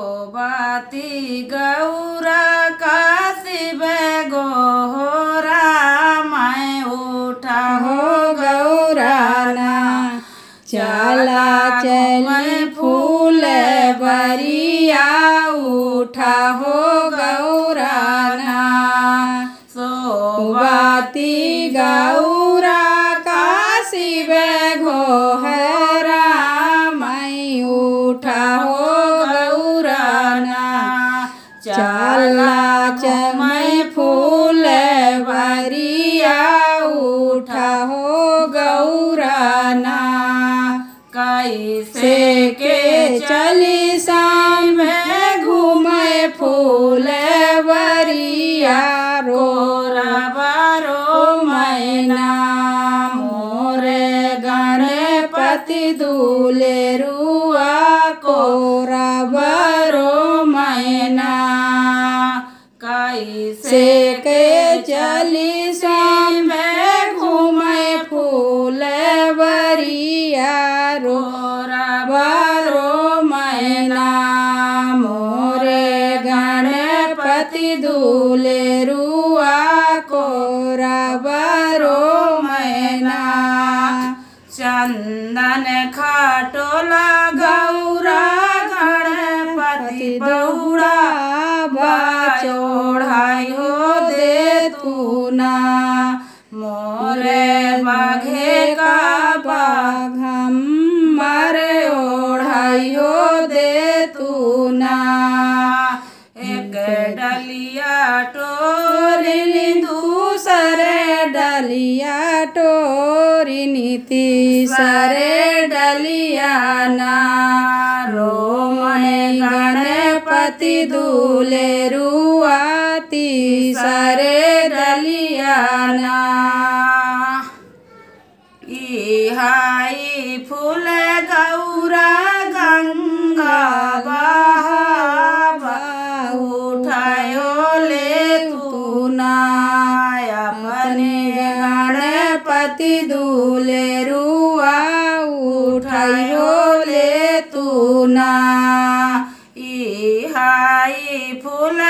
बाती गौरा काशिब गोहरा मैं उठा हो गौराना। चला चल फूल बरिया, उठा हो गौराना। सोबाती गौरा चला चमय फूल बरिया उठा हो गौराना। कैसे के चली शाम में घूमे फूल बरिया रो रो मैना, मोरे गणपति दूले रुआ से के चली शाम में घूमे फूल बरिया रो बारो मैना मोरे गणपति दूले रुआ कोरा बारो मैना चंदन खाटोला बाघे का बाघम मारे ओढ़ाई हो दे तू ना एक डलिया टोरी दूसरे डलिया टोरी नीति सरे डलिया ना। रोमण गणपति दूले रुआती सरे डलिया ना। इहाई फूल गौरा गंगा बहावा उठायो ले तू ना अपने गणपति दूले रुआ उठायो ले तू ना इहाई फूल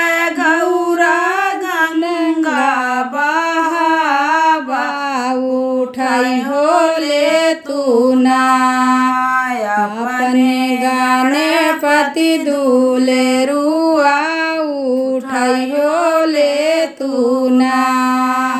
गौरा गंगा बहावा तू नाय अपने गाने पति दूले रुआ उठ ले तू ना